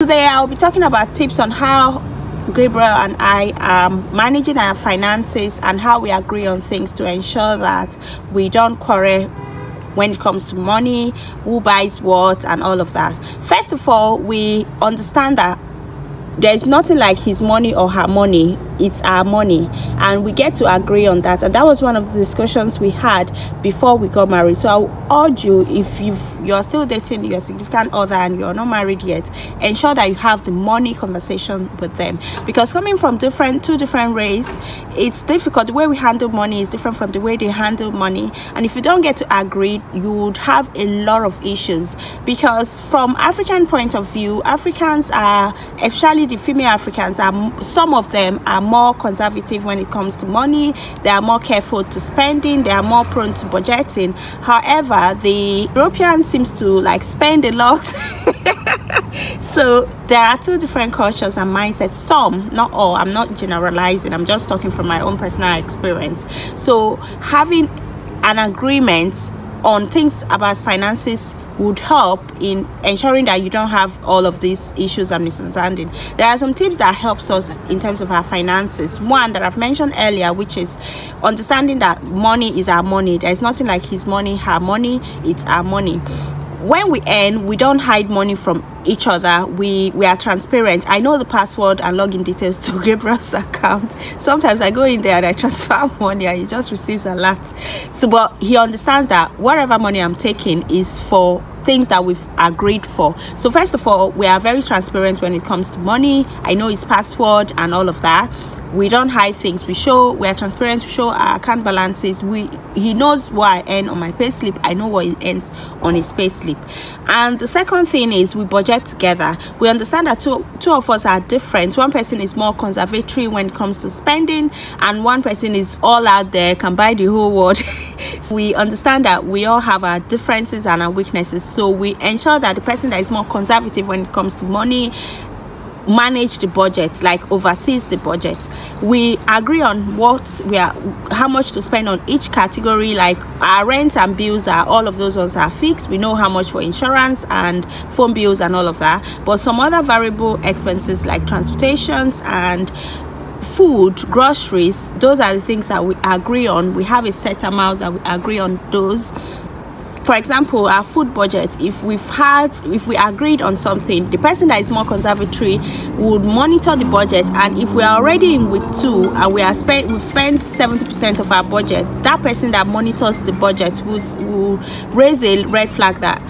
Today I'll be talking about tips on how Gabriel and I are managing our finances and how we agree on things to ensure that we don't quarrel when it comes to money, who buys what, and all of that. First of all, we understand that there is nothing like his money or her money it's our money. And we get to agree on that. And that was one of the discussions we had before we got married. So i urge you if you you're still dating your significant other and you're not married yet ensure that you have the money conversation with them. Because coming from different two different race it's difficult. The way we handle money is different from the way they handle money. And if you don't get to agree you would have a lot of issues. Because from african point of view africans are especially the female africans are some of them are more conservative when it comes to money. They are more careful to spending. They are more prone to budgeting. However the europeans seems to like spend a lot. So there are two different cultures and mindsets. Some not all i'm not generalizing i'm just talking from my own personal experience. So having an agreement on things about finances would help in ensuring that you don't have all of these issues and misunderstanding. There are some tips that helps us in terms of our finances. One that I've mentioned earlier, which is understanding that money is our money. There is nothing like his money, her money, it's our money when we earn we don't hide money from each other. We we are transparent. I know the password and login details to gabriel's account. Sometimes i go in there and i transfer money and he just receives a lot. So but he understands that whatever money i'm taking is for things that we've agreed for. So first of all we are very transparent when it comes to money. I know his password and all of that. We don't hide things. We show we are transparent. We show our account balances. We he knows what i earn on my pay slip. I know what he earns on his pay slip. And the second thing is we budget together. We understand that two, two of us are different. One person is more conservatory when it comes to spending and one person is all out there can buy the whole world we understand that we all have our differences and our weaknesses so we ensure that the person that is more conservative when it comes to money manage the budget like oversees the budget. We agree on what we are how much to spend on each category like our rent and bills are all of those ones are fixed. We know how much for insurance and phone bills and all of that. But some other variable expenses like transportations and food groceries those are the things that we agree on. We have a set amount that we agree on those. For example our food budget if we've had if we agreed on something the person that is more conservatory would monitor the budget. And if we are already in week two and we are spent we've spent 70 percent of our budget that person that monitors the budget will, will raise a red flag that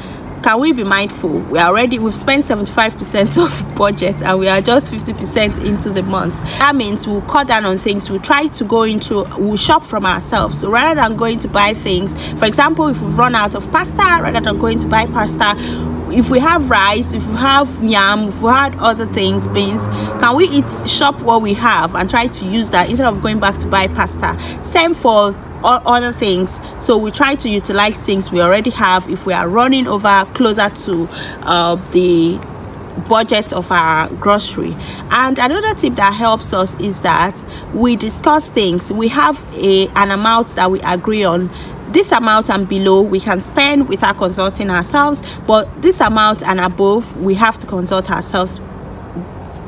can we be mindful? We already we've spent 75 percent of budget and we are just 50 percent into the month. That means we'll cut down on things. We'll try to go into we'll shop from ourselves. So rather than going to buy things for example if we've run out of pasta rather than going to buy pasta if we have rice if we have yam if we had other things beans can we eat shop what we have and try to use that instead of going back to buy pasta? Same for other things. So we try to utilize things we already have. If we are running over closer to uh, the budget of our grocery. And another tip that helps us is that we discuss things. We have a an amount that we agree on this amount and below we can spend without consulting ourselves but this amount and above we have to consult ourselves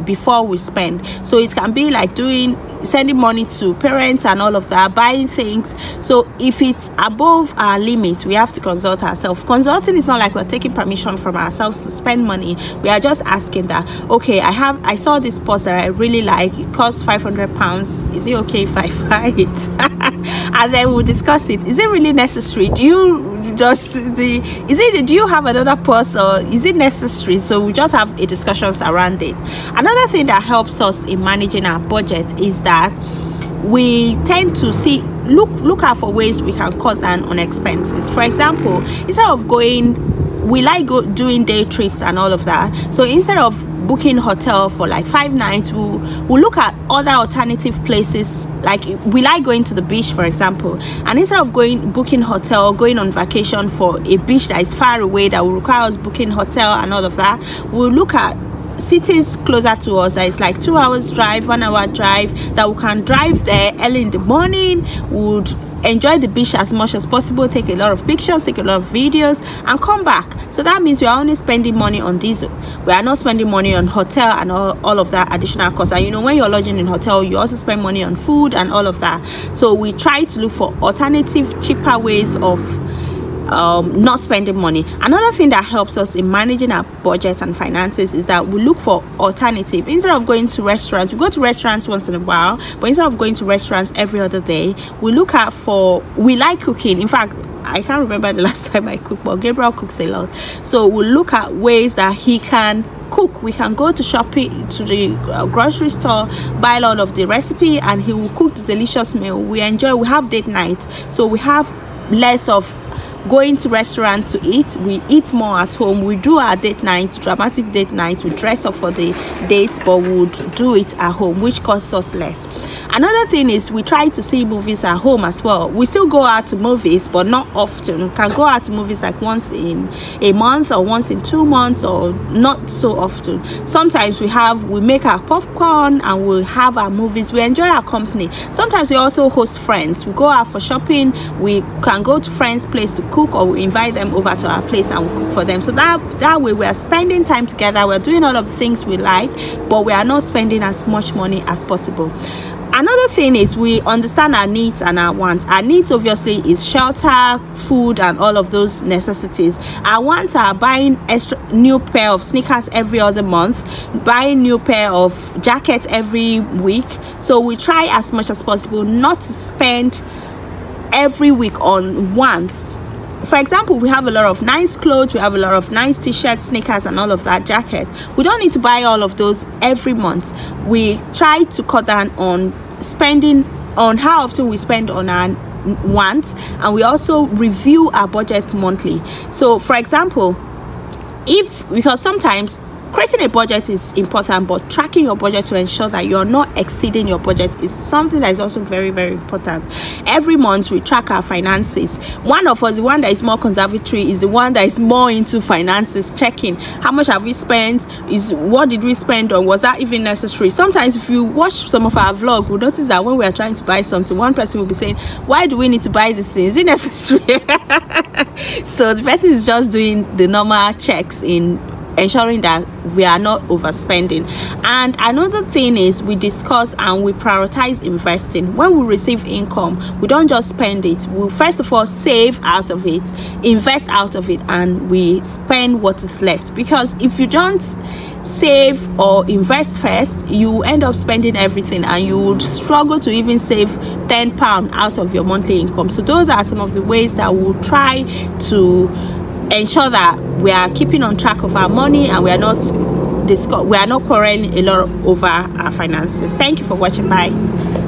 before we spend. So it can be like doing sending money to parents and all of that buying things. So if it's above our limit we have to consult ourselves. Consulting is not like we're taking permission from ourselves to spend money. We are just asking that okay i have i saw this post that i really like. It costs 500 pounds. Is it okay if i buy it? And then we'll discuss it. Is it really necessary? Do you just the is it do you have another purse or is it necessary? So we just have a discussions around it. Another thing that helps us in managing our budget is that we tend to see look look out for ways we can cut down on expenses. For example instead of going we like go doing day trips and all of that. So instead of booking hotel for like five nights we'll, we'll look at other alternative places. Like we like going to the beach for example. And instead of going booking hotel going on vacation for a beach that is far away that will require us booking hotel and all of that we'll look at cities closer to us. That is like two hours drive one hour drive that we can drive there early in the morning. Would enjoy the beach as much as possible take a lot of pictures take a lot of videos and come back. So that means we are only spending money on diesel. We are not spending money on hotel and all, all of that additional cost. And you know when you're lodging in hotel you also spend money on food and all of that. So we try to look for alternative cheaper ways of um, not spending money. Another thing that helps us in managing our budget and finances is that we look for alternative. Instead of going to restaurants, we go to restaurants once in a while, but instead of going to restaurants every other day, we look out for we like cooking. In fact, I can't remember the last time I cooked, but Gabriel cooks a lot. So we look at ways that he can cook we can go to shopping to the uh, grocery store buy a lot of the recipe and he will cook the delicious meal we enjoy we have date night so we have less of going to restaurant to eat. We eat more at home. We do our date night dramatic date night. We dress up for the dates but would do it at home which costs us less another thing is we try to see movies at home as well. We still go out to movies but not often. We can go out to movies like once in a month or once in two months or not so often. Sometimes we have we make our popcorn and we have our movies. We enjoy our company. Sometimes we also host friends. We go out for shopping. We can go to friends place to cook or we invite them over to our place and cook for them. So that that way we are spending time together. We're doing all of the things we like but we are not spending as much money as possible another thing is we understand our needs and our wants. Our needs obviously is shelter food and all of those necessities. Our wants are buying extra new pair of sneakers every other month buying new pair of jackets every week. So we try as much as possible not to spend every week on wants. For example we have a lot of nice clothes we have a lot of nice t-shirts sneakers and all of that jacket. We don't need to buy all of those every month. We try to cut down on spending on how often we spend on our wants and we also review our budget monthly. So for example if because sometimes creating a budget is important but tracking your budget to ensure that you're not exceeding your budget is something that is also very very important. Every month we track our finances. One of us the one that is more conservatory is the one that is more into finances checking how much have we spent is what did we spend on was that even necessary? Sometimes if you watch some of our vlog we notice that when we are trying to buy something one person will be saying why do we need to buy this thing? Is it necessary? So the person is just doing the normal checks in ensuring that we are not overspending. And another thing is we discuss and we prioritize investing. When we receive income we don't just spend it. We first of all save out of it invest out of it and we spend what is left. Because if you don't save or invest first you end up spending everything and you would struggle to even save 10 pound out of your monthly income. So those are some of the ways that we'll try to ensure that we are keeping on track of our money and we are not discuss we are not quarreling a lot over our finances. Thank you for watching. Bye